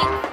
three,